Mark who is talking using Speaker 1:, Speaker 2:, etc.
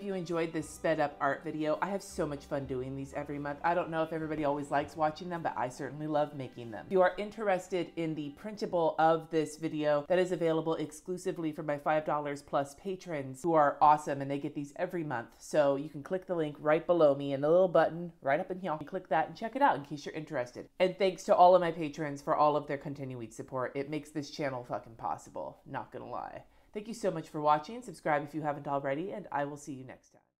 Speaker 1: you enjoyed this sped up art video. I have so much fun doing these every month. I don't know if everybody always likes watching them, but I certainly love making them. If you are interested in the printable of this video, that is available exclusively for my $5 plus patrons who are awesome and they get these every month. So you can click the link right below me and the little button right up in here. Click that and check it out in case you're interested. And thanks to all of my patrons for all of their continuing support. It makes this channel fucking possible. Not gonna lie. Thank you so much for watching. Subscribe if you haven't already, and I will see you next time.